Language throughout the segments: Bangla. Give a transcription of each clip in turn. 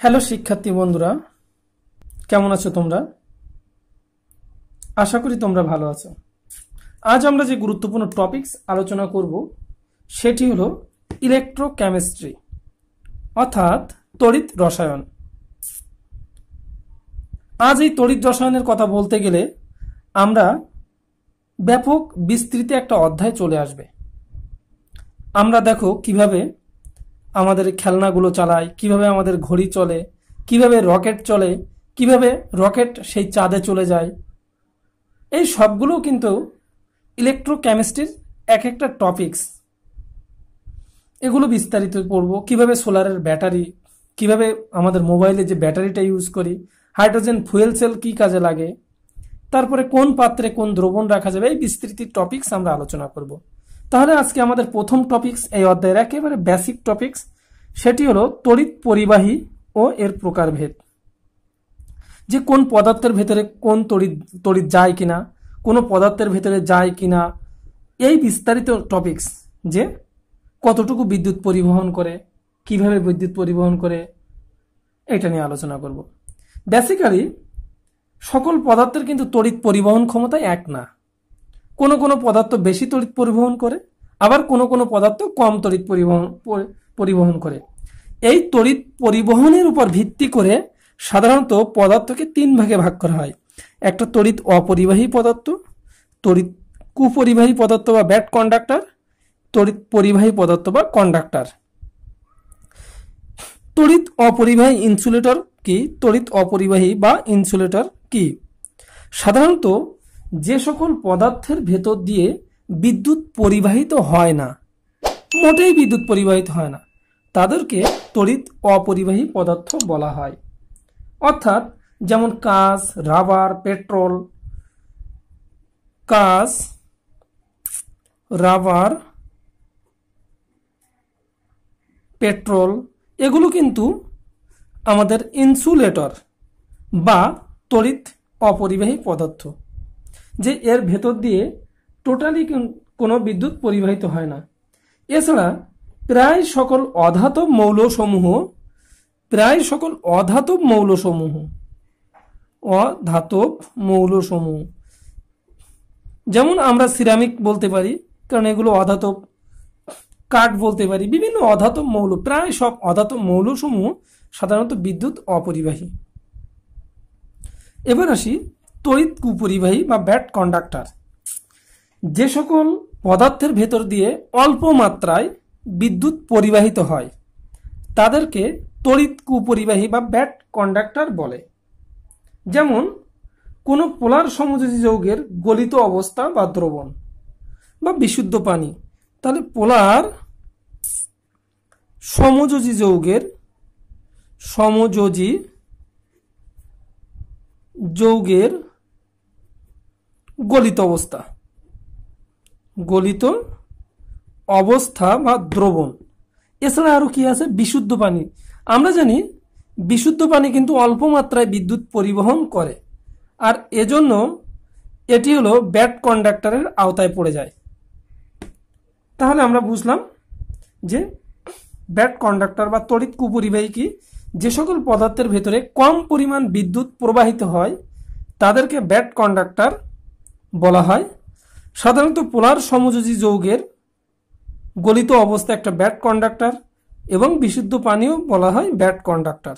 হ্যালো শিক্ষার্থী বন্ধুরা, কেমন আছো তোমরা? আশা করি তোমরা ভালো আছো। আজ আমরা যে গুরুত্বপূর্ণ টপিকস আলোচনা করব, সেটি হলো ইলেকট্রোকেমিস্ট্রি অর্থাৎ তড়িৎ রসায়ন। আজ এই তড়িৎ রসায়নের কথা বলতে গেলে আমরা ব্যাপক বিস্তৃত একটা অধ্যায় চলে আসবে। আমরা দেখো কীভাবে আমাদের খেলনাগুলো চালায়, কীভাবে আমাদের ঘড়ি চলে, কীভাবে রকেট চলে, কীভাবে রকেট সেই চাঁদে চলে যায়। এই সবগুলো কিন্তু ইলেকট্রোকেমিস্ট্রির এক একটা টপিকস। এগুলো বিস্তারিত পড়ব, কীভাবে সোলারের ব্যাটারি, কীভাবে আমাদের মোবাইলে যে ব্যাটারিটা ইউজ করি, হাইড্রোজেন ফুয়েল সেল কি কাজে লাগে, তারপরে কোন পাত্রে কোন দ্রবণ রাখা যাবে, এই বিস্তৃত টপিকস আমরা আলোচনা করব। তাহলে আজকে আমাদের প্রথম টপিকস এই অধ্যায়ের একেবারে বেসিক টপিকস সেটি হলো তড়িৎ পরিবাহী ও এর প্রকারভেদ। যে কোন পদার্থের ভেতরে কোন তড়িৎ তড়িৎ যায় কিনা, কোনো পদার্থের ভেতরে যায় কিনা, এই বিস্তারিত টপিকস যে কতটুকু বিদ্যুৎ পরিবহন করে, কীভাবে বিদ্যুৎ পরিবহন করে, এটা নিয়ে আলোচনা করব। বেসিক্যালি সকল পদার্থের কিন্তু তড়িৎ পরিবহন ক্ষমতা এক না। কোনো কোনো পদার্থ বেশি তড়িৎ পরিবহন করে আবার কোনো কোনো পদার্থ কম তড়িৎ পরিবহন পরিবহন করে। এই তড়িৎ পরিবহনের উপর ভিত্তি করে সাধারণত পদার্থকে তিন ভাগে ভাগ করা হয়। একটা তড়িৎ অপরিবাহী পদার্থ, তড়িৎ কুপরিবাহী পদার্থ বা ব্যাট কন্ডাক্টর, তড়িৎ পরিবাহী পদার্থ বা কন্ডাক্টর। তড়িৎ অপরিবাহী ইনসুলেটর কি? তড়িৎ অপরিবাহী বা ইনসুলেটর কি? সাধারণত যে সকল পদার্থের ভেতর দিয়ে বিদ্যুৎ পরিবাহিত হয় না। মোটেই বিদ্যুৎ পরিবাহিত হয় না। তাদেরকে তড়িৎ অপরিবাহী পদার্থ বলা হয়। অর্থাৎ যেমন কাঁচ, রাবার, পেট্রোল, কাঁচ, রাবার, পেট্রোল, এগুলো কিন্তু আমাদের ইনসুলেটর বা তড়িৎ অপরিবাহী পদার্থ, যে এর ভেতর দিয়ে টোটালি কোনো বিদ্যুৎ পরিবাহিত হয় না। এছাড়া প্রায় সকল অধাতব মৌলসমূহ, প্রায় সকল অধাতব মৌলসমূহ অধাতব মৌলসমূহ, যেমন আমরা সিরামিক বলতে পারি, কারণ এগুলো অধাতব, কাঠ বলতে পারি, বিভিন্ন অধাতব মৌল, প্রায় সব অধাতব মৌলসমূহ সাধারণত বিদ্যুৎ অপরিবাহী। এবার আসি তড়িৎ কুপরিবাহী বা ব্যাট কন্ডাক্টর। যে সকল পদার্থের ভেতর দিয়ে অল্প মাত্রায় বিদ্যুৎ পরিবাহিত হয়, তাদেরকে তড়িৎ কুপরিবাহী বা ব্যাট কন্ডাক্টর বলে। যেমন, কোনো পোলার সমযোজী যৌগের গলিত অবস্থা বা দ্রবণ বা বিশুদ্ধ পানি। তাহলে পোলার সমযোজী যৌগের সমযোজী যৌগের গলিত অবস্থা। গলিত অবস্থা বা দ্রবণ। এছাড়া আরও কি আছে? বিশুদ্ধ পানি। আমরা জানি বিশুদ্ধ পানি কিন্তু অল্প মাত্রায় বিদ্যুৎ পরিবহন করে। আর এজন্য এটি হলো ব্যাট কন্ডাক্টরের আওতায় পড়ে যায়। তাহলে আমরা বুঝলাম যে ব্যাট কন্ডাক্টর বা তড়িৎ কুপরিবাহী কি? যে সকল পদার্থের ভেতরে কম পরিমাণ বিদ্যুৎ প্রবাহিত হয়, তাদেরকে ব্যাট কন্ডাক্টর বলা হয়। সাধারণত পোলার সমযোজী যৌগের গলিত অবস্থা একটা ব্যাট কন্ডাক্টর এবং বিশুদ্ধ পানীয় বলা হয় ব্যাট কন্ডাক্টর।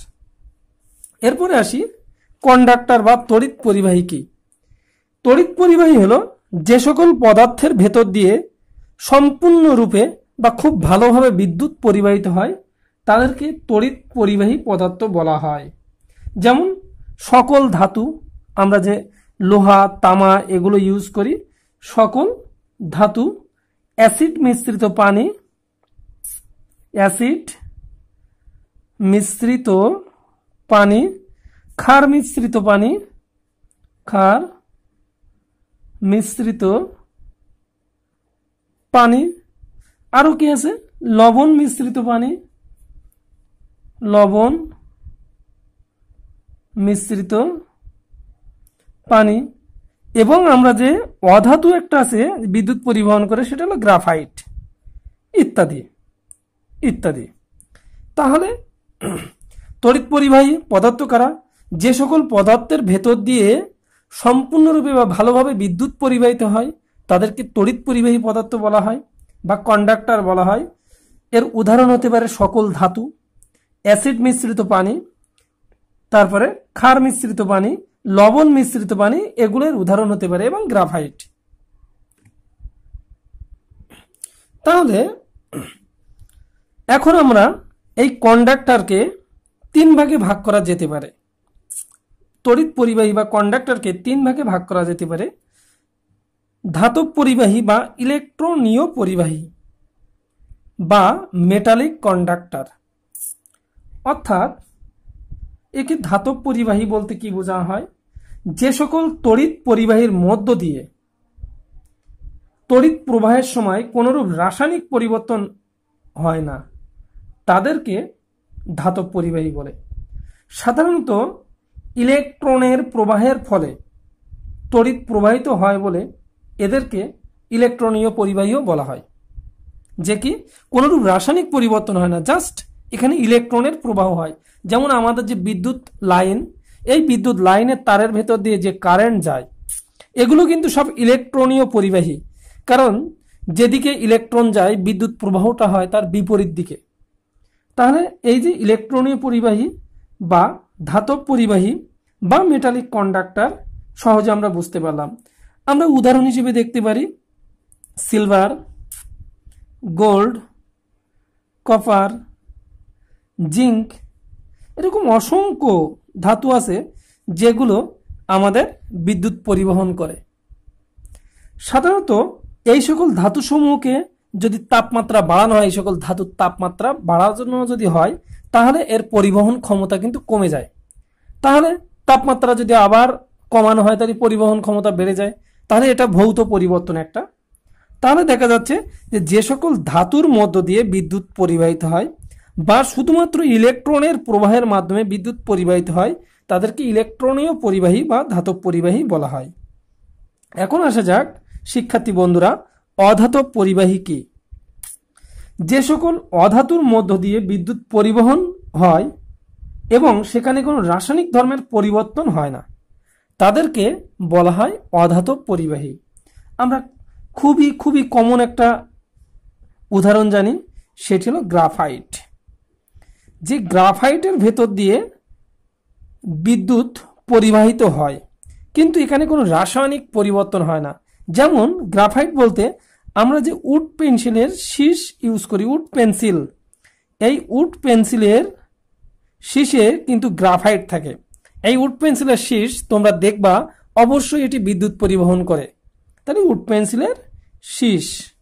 এরপরে আসি কন্ডাক্টর বা তড়িৎ পরিবাহী কি? তড়িৎ পরিবাহী হলো যে সকল পদার্থের ভেতর দিয়ে সম্পূর্ণরূপে বা খুব ভালোভাবে বিদ্যুৎ পরিবাহিত হয়, তাদেরকে তড়িৎ পরিবাহী পদার্থ বলা হয়। যেমন সকল ধাতু, আমরা যে লোহা, তামা এগুলো ইউজ করি সকল ধাতু, অ্যাসিড মিশ্রিত পানি, অ্যাসিড মিশ্রিত পানি, ক্ষার মিশ্রিত পানি, ক্ষার মিশ্রিত পানি। আরও কি আছে? লবণ মিশ্রিত পানি, লবণ মিশ্রিত পানি। এবং আমরা যে অধাতু একটা আছে, বিদ্যুৎ পরিবহন করে, সেটা হলো গ্রাফাইট, ইত্যাদি ইত্যাদি। তাহলে, তড়িৎ পরিবাহী পদার্থ কারা? যে সকল পদার্থের ভেতর দিয়ে সম্পূর্ণরূপে বা ভালোভাবে বিদ্যুৎ পরিবাহিত হয়, তাদেরকে তড়িৎ পরিবাহী পদার্থ বলা হয় বা কন্ডাক্টর বলা হয়। এর উদাহরণ হতে পারে সকল ধাতু, অ্যাসিড মিশ্রিত পানি, তারপরে ক্ষার মিশ্রিত পানি লবণ মিশ্রিত পানি এগুলোর উদাহরণ হতে পারে এবং গ্রাফাইট। তাহলে, এখন আমরা এই কন্ডাক্টরকে তিন ভাগে ভাগ করা যেতে পারে। তড়িৎ পরিবাহী বা কন্ডাক্টরকে তিন ভাগে ভাগ করা যেতে পারে। ধাতব পরিবাহী বা ইলেকট্রনীয় পরিবাহী বা মেটালিক কন্ডাক্টর। অর্থাৎ একে ধাতব পরিবাহী বলতে কি বোঝা হয়? যে সকল তড়িৎ পরিবাহীর মধ্য দিয়ে তড়িৎ প্রবাহের সময় কোনোরূপ রাসায়নিক পরিবর্তন হয় না, তাদেরকে ধাতব পরিবাহী বলে। সাধারণত ইলেকট্রনের প্রবাহের ফলে তড়িৎ প্রবাহিত হয় বলে এদেরকে ইলেকট্রনীয় পরিবাহীও বলা হয়, যে কি কোনোরূপ রাসায়নিক পরিবর্তন হয় না, জাস্ট এখানে ইলেকট্রনের প্রবাহ হয়। যেমন আমাদের যে বিদ্যুৎ লাইন, এই বিদ্যুৎ লাইনের তারের ভেতর দিয়ে যে কারেন্ট যায়, এগুলো কিন্তু সব ইলেকট্রনীয় পরিবাহী। কারণ যেদিকে ইলেকট্রন যায়, বিদ্যুৎ প্রবাহটা হয় তার বিপরীত দিকে। তাহলে এই যে ইলেকট্রনীয় পরিবাহী বা ধাতব পরিবাহী বা মেটালিক কন্ডাক্টর সহজে আমরা বুঝতে পারলাম। আমরা উদাহরণ হিসেবে দেখতে পারি সিলভার গোল্ড কপার জিঙ্ক এরকম অসংখ্য ধাতু আছে যেগুলো আমাদের বিদ্যুৎ পরিবহন করে। সাধারণত এই সকল ধাতুসমূহকে যদি তাপমাত্রা বাড়ানো হয়, এই সকল ধাতুর তাপমাত্রা বাড়ানো যদি হয়, তাহলে এর পরিবহন ক্ষমতা কিন্তু কমে যায়। তাহলে তাপমাত্রা যদি আবার কমানো হয়, তাহলে পরিবহন ক্ষমতা বেড়ে যায়। তাহলে এটা ভৌত পরিবর্তন একটা। তাহলে দেখা যাচ্ছে যে যে সকল ধাতুর মধ্য দিয়ে বিদ্যুৎ পরিবাহিত হয় বা শুধুমাত্র ইলেকট্রনের প্রবাহের মাধ্যমে বিদ্যুৎ পরিবাহিত হয়, তাদেরকে ইলেকট্রনীয় পরিবাহী বা ধাতব পরিবাহী বলা হয়। এখন আসা যাক, শিক্ষার্থী বন্ধুরা, অধাতব পরিবাহী কি? যে সকল অধাতুর মধ্য দিয়ে বিদ্যুৎ পরিবহন হয় এবং সেখানে কোনো রাসায়নিক ধর্মের পরিবর্তন হয় না, তাদেরকে বলা হয় অধাতব পরিবাহী। আমরা খুবই খুবই কমন একটা উদাহরণ জানি, সেটি হলো গ্রাফাইট। যে গ্রাফাইটের ভেতর দিয়ে বিদ্যুৎ পরিবাহিত হয়। কিন্তু এখানে কোনো রাসায়নিক পরিবর্তন হয় না। যেমন গ্রাফাইট বলতে আমরা যে উড পেন্সিলের শীষ ইউজ করি, উড পেন্সিল। এই উড পেন্সিলের শীষে কিন্তু গ্রাফাইট থাকে। এই উড পেন্সিলের শীষ তোমরা দেখবা, অবশ্যই এটি বিদ্যুৎ পরিবহন করে। তাহলে উড পেন্সিলের শীষ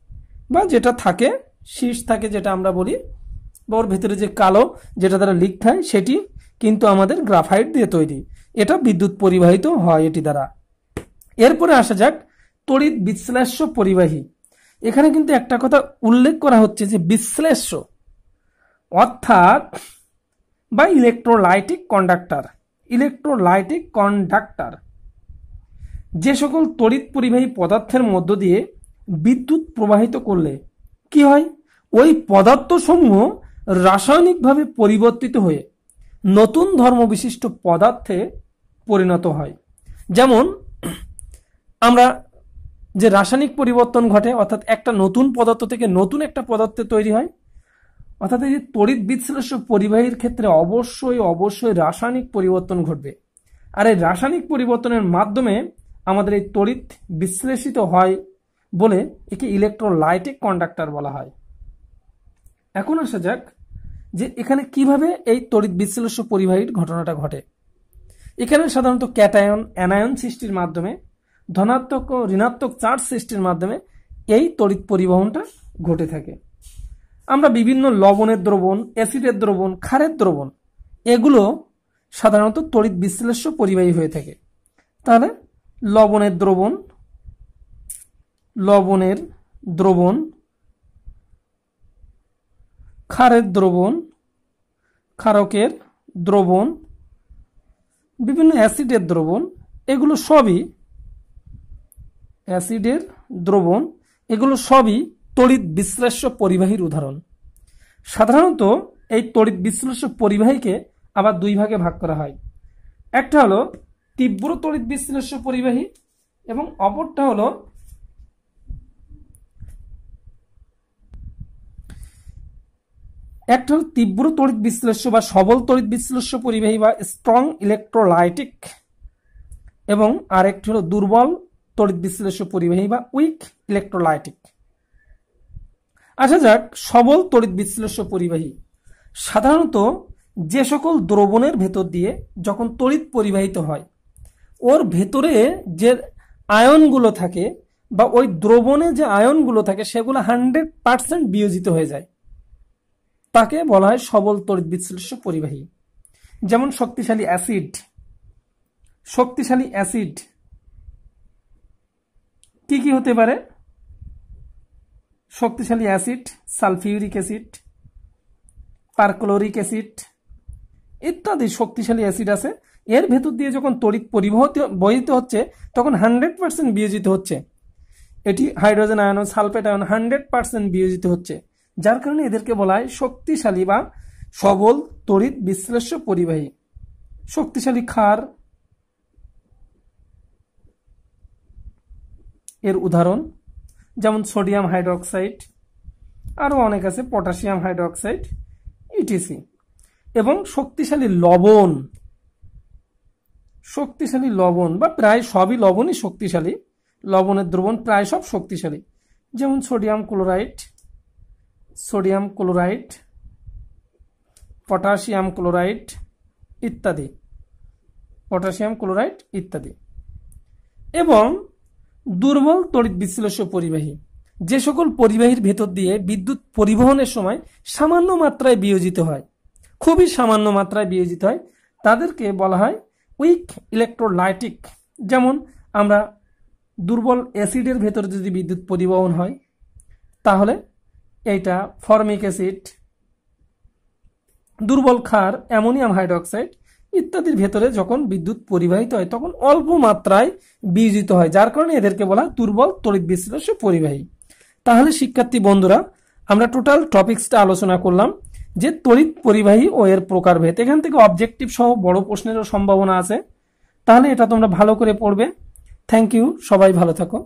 বা যেটা থাকে শীষ থাকে যেটা আমরা বলি বা ওর ভেতরে যে কালো যেটা দ্বারা লিখতে হয়, সেটি কিন্তু আমাদের গ্রাফাইট দিয়ে তৈরি। এটা বিদ্যুৎ পরিবাহিত হয় এটি দ্বারা। এরপরে আসা যাক তড়িৎ বিশ্লেষ্য পরিবাহী। এখানে কিন্তু একটা কথা উল্লেখ করা হচ্ছে যে বিশ্লেষ্য অর্থাৎ বা ইলেকট্রোলাইটিক কন্ডাক্টর ইলেকট্রোলাইটিক কন্ডাক্টর যে সকল তড়িৎ পরিবাহী পদার্থের মধ্য দিয়ে বিদ্যুৎ প্রবাহিত করলে কি হয়? ওই পদার্থসমূহ রাসায়নিকভাবে পরিবর্তিত হয়ে নতুন ধর্মবিশিষ্ট পদার্থে পরিণত হয়। যেমন, আমরা যে রাসায়নিক পরিবর্তন ঘটে, অর্থাৎ একটা নতুন পদার্থ থেকে নতুন একটা পদার্থে তৈরি হয়, অর্থাৎ এই যে তড়িৎ বিশ্লেষ্য পরিবাহীর ক্ষেত্রে অবশ্যই অবশ্যই রাসায়নিক পরিবর্তন ঘটবে। আর এই রাসায়নিক পরিবর্তনের মাধ্যমে আমাদের এই তড়িৎ বিশ্লেষিত হয় বলে একে ইলেকট্রোলাইটিক কন্ডাক্টর বলা হয়। এখন আসা যাক যে এখানে কীভাবে এই তড়িৎ বিশ্লেষ্য পরিবাহীর ঘটনাটা ঘটে। এখানে সাধারণত ক্যাটায়ন, অ্যানায়ন সৃষ্টির মাধ্যমে, ধনাত্মক ও ঋণাত্মক চার্জ সৃষ্টির মাধ্যমে এই তড়িৎ পরিবহনটা ঘটে থাকে। আমরা বিভিন্ন লবণের দ্রবণ, অ্যাসিডের দ্রবণ, ক্ষারের দ্রবণ, এগুলো সাধারণত তড়িৎ বিশ্লেষ্য পরিবাহী হয়ে থাকে। তাহলে লবণের দ্রবণ লবণের দ্রবণ ক্ষারের দ্রবণ, ক্ষারকের দ্রবণ, বিভিন্ন অ্যাসিডের দ্রবণ, এগুলো সবই অ্যাসিডের দ্রবণ, এগুলো সবই তড়িৎ বিশ্লেষ্য পরিবাহীর উদাহরণ। সাধারণত এই তড়িৎ বিশ্লেষ্য পরিবাহীকে আবার দুই ভাগে ভাগ করা হয়। একটা হলো তীব্র তড়িৎ বিশ্লেষ্য পরিবাহী এবং অপরটা হলো একটা হলো তীব্র তড়িৎ বিশ্লেষ্য বা সবল তড়িৎ বিশ্লেষ্য পরিবাহী বা স্ট্রং ইলেকট্রোলাইটিক এবং আরেকটি হলো দুর্বল তড়িৎ বিশ্লেষ্য পরিবাহী বা উইক ইলেকট্রোলাইটিক আসা যাক, সবল তড়িৎ বিশ্লেষ্য পরিবাহী। সাধারণত যে সকল দ্রবণের ভেতর দিয়ে যখন তড়িৎ পরিবাহিত হয়, ওর ভেতরে যে আয়নগুলো থাকে বা ওই দ্রবণে যে আয়নগুলো থাকে, সেগুলো হান্ড্রেড পার্সেন্ট বিয়োজিত হয়ে যায়। তাকে বলা হয় সবল তড়িৎ বিশ্লেষ্য পরিবাহী। যেমন শক্তিশালী অ্যাসিড শক্তিশালী অ্যাসিড কি কি হতে পারে? শক্তিশালী acid, sulphuric acid, perchloric acid ইত্যাদি শক্তিশালী অ্যাসিড আছে। এর ভেতর দিয়ে যখন তড়িৎ পরিবহিত, বহিত হচ্ছে, তখন হান্ড্রেড পার্সেন্ট বিয়োজিত হচ্ছে। এটি hydrogen, ion, sulphate, ion hundred percent বিয়োজিত হচ্ছে। যার কারণে এদেরকে বলা হয় শক্তিশালী বা সবল, তড়িৎ, বিশ্লেষ্য পরিবাহী। শক্তিশালী ক্ষার এর উদাহরণ, যেমন সোডিয়াম হাইড্রোক্সাইড, আরও অনেক আছে, পটাশিয়াম হাইড্রোক্সাইড, ইটিসি। এবং শক্তিশালী লবণ শক্তিশালী লবণ বা প্রায় সবই লবণই শক্তিশালী, লবণের দ্রবণ প্রায় সব শক্তিশালী। যেমন sodium chloride sodium chloride, potassium chloride ইত্যাদি। পটাশিয়াম ক্লোরাইড ইত্যাদি। এবং দুর্বল তড়িৎ বিশ্লেষ্য পরিবাহী। যে সকল পরিবাহীর ভেতর দিয়ে বিদ্যুৎ পরিবহনের সময় সামান্য মাত্রায় বিয়োজিত হয়, খুবই সামান্য মাত্রায় বিয়োজিত হয়, তাদেরকে বলা হয় উইক ইলেকট্রোলাইটিক। যেমন আমরা দুর্বল অ্যাসিডের ভেতরে যদি বিদ্যুৎ পরিবহন হয়, তাহলে এইটা ফর্মিক অ্যাসিড, দুর্বল ক্ষার, অ্যামোনিয়াম হাইড্রোক্সাইড ইত্যাদির ভেতরে যখন বিদ্যুৎ পরিবাহিত হয়, তখন অল্প মাত্রায় বিয়োজিত হয়, যার কারণে এদেরকে বলা দুর্বল তড়িৎ বিশ্লেষ্য পরিবাহী। তাহলে শিক্ষার্থী বন্ধুরা, আমরা টোটাল টপিক্সটা আলোচনা করলাম, যে তড়িৎ পরিবাহী ও এর প্রকারভেদ। এখান থেকে অবজেক্টিভ সহ বড় প্রশ্নেরও সম্ভাবনা আছে। তাহলে এটা তোমরা ভালো করে পড়বে। থ্যাংক ইউ সবাই ভালো থাকো।